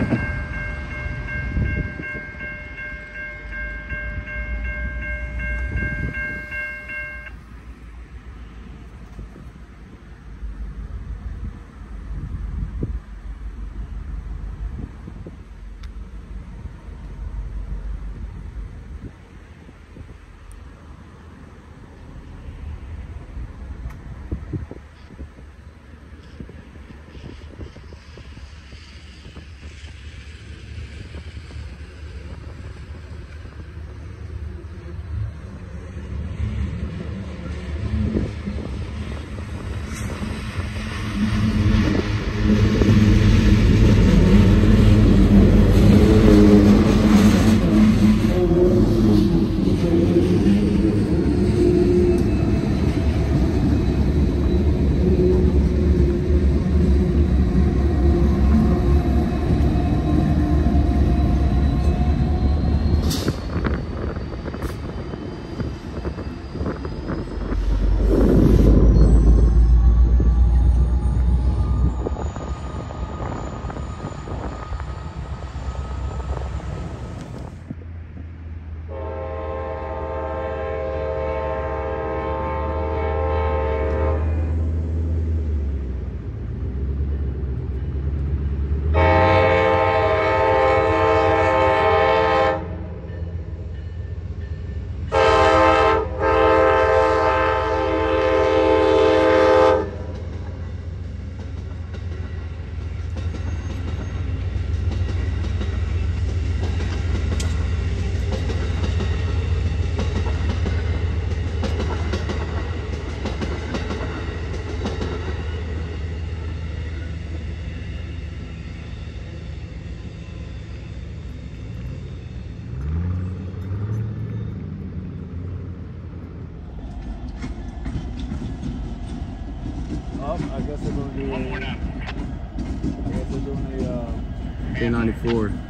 you They're doing a, uh, K94.